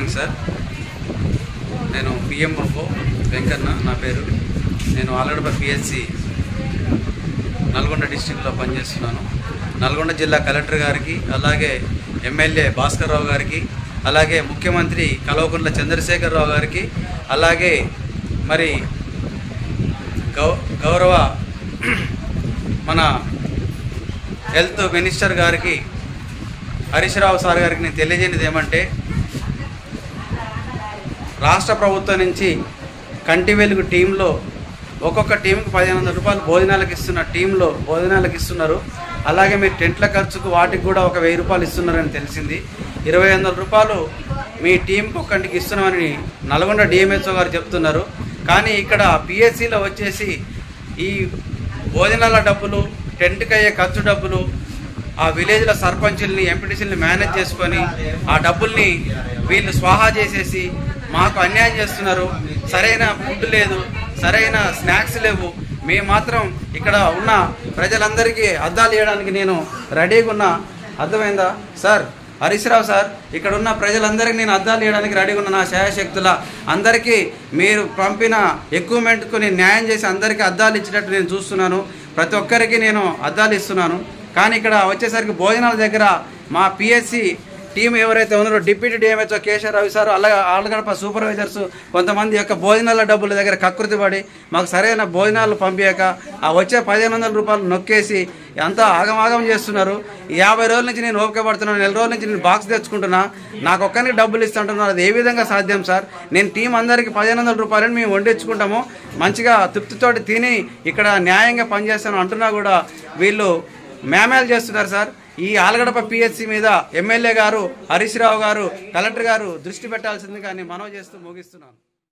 Morning sir. నేను PMO Venkanna నా పేరు. నేను ఆలగడప పిఎస్సి నల్గొండ డిస్టిక్లో పనిచేస్తున్నాను. నల్గొండ జిల్లా కలెక్టర్ గారికి అలాగే ఎమ్మెల్యే భాస్కర్ రావు గారికి అలాగే ముఖ్యమంత్రి కల్వకుంట్ల చంద్రశేఖరరావు గారికి అలాగే మరి గౌ గౌరవ మన హెల్త్ మినిస్టర్ గారికి హరీష్ రావు సార్ గారికి నేను తెలియజేయనిది ఏమంటే రాష్ట్ర ప్రభుత్వం నుంచి కంటి వెలుగు టీంలో ఒక్కొక్క టీంకి పదిహేను వందల రూపాయలు భోజనాలకు ఇస్తున్న టీంలో భోజనాలకు ఇస్తున్నారు. అలాగే మీరు టెంట్ల ఖర్చుకు వాటికి కూడా ఒక వెయ్యి రూపాయలు ఇస్తున్నారని తెలిసింది. ఇరవై వందల రూపాయలు మీ టీంకి ఒక్కటికి ఇస్తున్నామని నల్గొండ డిఎంహెచ్ఓ గారు చెప్తున్నారు. కానీ ఇక్కడ పిఎస్సిలో వచ్చేసి ఈ భోజనాల డబ్బులు టెంట్కి అయ్యే ఖర్చు డబ్బులు ఆ విలేజ్ల సర్పంచుల్ని ఎంపీటీసీని మేనేజ్ చేసుకొని ఆ డబ్బుల్ని వీళ్ళు స్వాహా చేసేసి మాకు అన్యాయం చేస్తున్నారు. సరైన ఫుడ్ లేదు. సరైన స్నాక్స్ లేవు. మేము మాత్రం ఇక్కడ ఉన్న ప్రజలందరికీ అద్దాలు ఇవ్వడానికి నేను రెడీగా ఉన్నా. అర్థమైందా? సార్ హరీశ్రావు సార్ ఇక్కడ ఉన్న ప్రజలందరికీ నేను అద్దాలు ఇవ్వడానికి రెడీగా ఉన్న నా శాయశక్తుల అందరికీ మీరు పంపిన ఎక్విప్మెంట్కు నేను న్యాయం చేసి అందరికీ అద్దాలు ఇచ్చినట్టు నేను చూస్తున్నాను. ప్రతి ఒక్కరికి నేను అద్దాలు ఇస్తున్నాను. కానీ ఇక్కడ వచ్చేసరికి భోజనాల దగ్గర మా పిఎస్సి టీం ఎవరైతే ఉన్నారో deputy DMHO Keshava Ravi sir అలాగే ఆలగడప సూపర్వైజర్స్ కొంతమంది యొక్క భోజనాల డబ్బుల దగ్గర కకృతి పడి మాకు సరైన భోజనాలు పంపించక ఆ వచ్చే పదిహేను వందల రూపాయలు నొక్కేసి అంతా ఆగమాగం చేస్తున్నారు. యాభై రోజుల నుంచి నేను ఓపిక పడుతున్నాను నెల రోజుల నుంచి నేను బాక్స్ తెచ్చుకుంటున్నా. నాకు ఒక్కరికి డబ్బులు ఇస్తుంటున్నారు అది ఏ విధంగా సాధ్యం సార్? నేను టీం అందరికీ పదిహేను వందల రూపాయలని మేము వండించుకుంటాము. మంచిగా తృప్తితోటి తిని ఇక్కడ న్యాయంగా పనిచేస్తాను అంటున్నా కూడా వీళ్ళు మేమేలు చేస్తున్నారు సార్. ఈ ఆలగడప పిహెచ్సి మీద ఎమ్మెల్యే గారు హరీష్ రావు గారు కలెక్టర్ గారు దృష్టి పెట్టాల్సిందిగా నేను మనవి చేస్తూ ముగిస్తున్నాను.